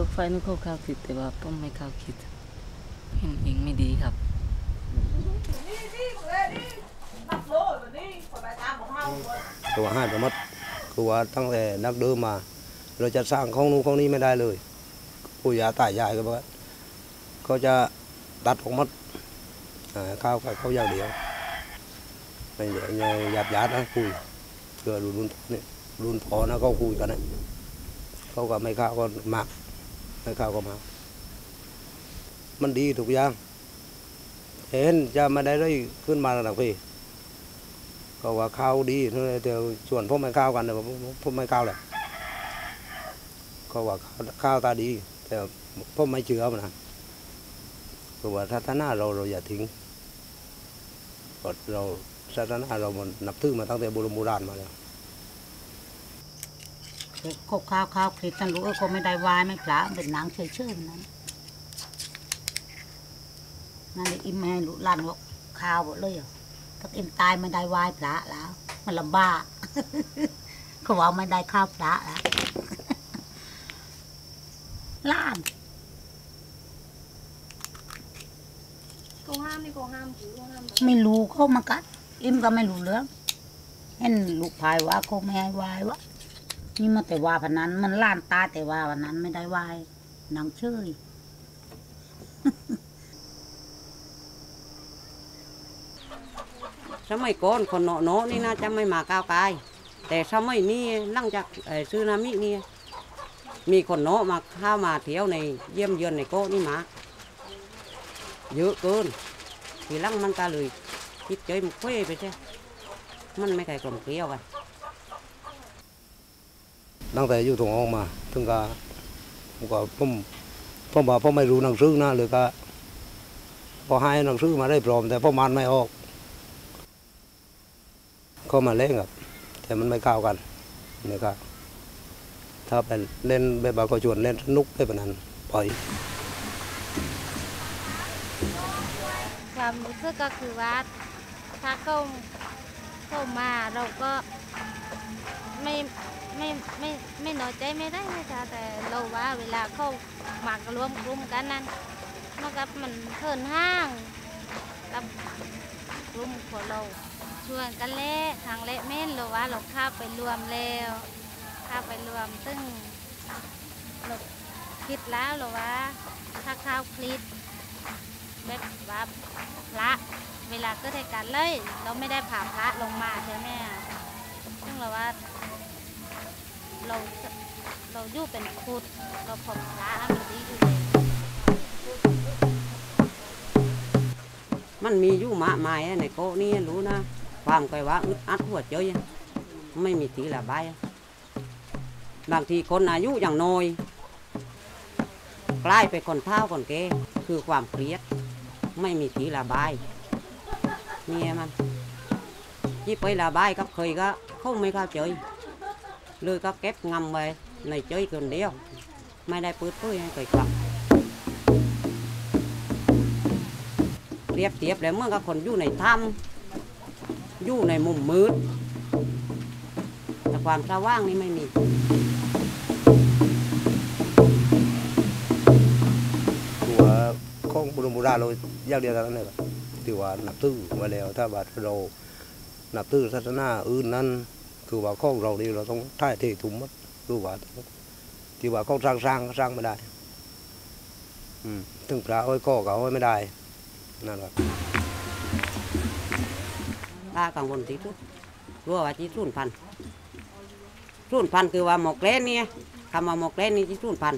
ก็ไฟนึกเขาเข้าวคิดแต่ว่าผมไม่เข้าคิดเห็นเองไม่ดีครับตัวห้าจะมัดคือว่าตั้งแต่นักเดิมมา เราจะสร้างของนู้นของนี้ไม่ได้เลยปู่ย่าตายยายก็บอกเขาจะตัดของมัดข้าวกับเขาอย่างเดียวไม่ไม่หยาบหยาดนะคุยเพื่อรุ่นรุ่นนี่รุ่นพอนะเขาคุยกันนะเขาก็ไม่ข้าวก็มาก ไม่ข้าวก็มา มันดีทุกอย่าง เห็นจะมาได้ได้ขึ้นมาระดับพี่ก็ว่าข้าวดีนั่นแหละแต่ส่วนพวกไม่ข้าวกันเนี่ยผมพวกไม่ข้าวแหละก็ว่าข้าวข้าวตาดี แต่พวกไม่เชื่อมันนะเพราะว่าศาสนาเราเราอย่าทิ้งเพราะเราศาสนาเรามันนับถือมาตั้งแต่โบราณมาแล้ว ข้าวข้าวข้าวคลิปนั่นรู้ก็ไม่ได้วายไม่ปลาเป็นหนังเฉยๆนั้นนั่นเลยอิมให้ลูกหลานว่าข้าวหมดเลยเหรอถ้าอิมตายไม่ได้วายพระแล้ว มันลำบากเขาว่าไม่ได้ข้าวพระแล้วล้านเขาห้ามนี่เขาห้ามถือเขาห้ามไม่รู้เขามากัดอิมก็ไม่รู้เรื่องเห็นลูกพายว่าเขาไม่ให้วายวะ นี่มาแต่ว่าพนั้น มันล้านตาแต่ว่าวันนั้นไม่ได้วายหนังเชยสมัยก่อนคนเนาะเนาะนี่น่าจะไม่มาก้าวไกลแต่สมัยนี้หลังจากเอ่อซึนามินี่มีคนเนาะมาเข้ามาเที่ยวในเยี่ยมเยือนในโก้นี่มาเยอะเกินทีหลังมันก็เลยคิดเจยมันเฟ้ไปใช่มันไม่เคยกลมเกลียวกัน ตั้งแต่อยู่ตรงออกมา ถึงก็ผมก็ผมผมว่าผมไม่รู้หนังสือนะเลยก็พอให้หนังสือมาได้พร้อม แต่พ่อมันไม่ออกเขามาเล่นครับ แต่มันไม่เข้ากันนี่ก็ถ้าเป็นเล่นแบบบาก็ชวนเล่นนุกไปแบบนั้นปล่อย ความรู้สึกก็คือว่าถ้าเข้าเข้ามาเราก็ไม่ ไม่ไม่ไม่น้อยใจไม่ได้นะคะแต่เราว่าเวลาเข้ามากรวมกลุ่มกันนั้นมันกับมันเขินห้างกับกลุ่มของเราชวนกันเละทางเละเม่นเราว่าเราเข้าไปรวมแล้วเข้าไปรวมซึ่งเราคิดแล้วเราว่าถ้าข้าวคลิปแบบว่าพระเวลาก็ได้การเลย เราไม่ได้ผ่าพระลงมาใช่ไหม เราเราอยู่เป็นพุทธเราผมพระมันดีอยู่เลยมันมีอยู่มากมายในโกนี่รู้นะ ความไกว่าอึดอัดหัวใจอะไม่มีทีระใบบางทีคนอายุอย่างน้อยกลายไปนคนเฒ่าคนแก่คือความเครียด ไม่มีทีระใบเนี่ยมันที่ไประบายกับเคยก็เขาไม่เข้าใจ เลยก็เก็บงำไว้ในใจคนเดียว ไม่ได้เปิดเผยให้ใครฟังเรียบเทียบแล้วเมื่อกับคนอยู่ในถ้ำอยู่ในมุมมืด แต่ความสว่างนี่ไม่มีตัวของโบราณโบราณเราอย่างเดียวเท่านั้นเลยครับที่ว่านับถือมาแล้วถ้าว่าเรานับถือศาสนาอื่นนั้น คือว่าของเรานี่เราต้องท่ายเทถุมมัดคือว่าที่ว่าเขาสร้างสร้างก็สร้างไม่ได้ อืมถึงพระอ้อยก็ก็อ้อยไม่ได้นั่นแหละตากังวลที่สุดรู้ว่าที่สูญพันสูญพันคือว่าหมกเล่นเนี่ยคำว่าหมกเล่นนี่ที่สูญพัน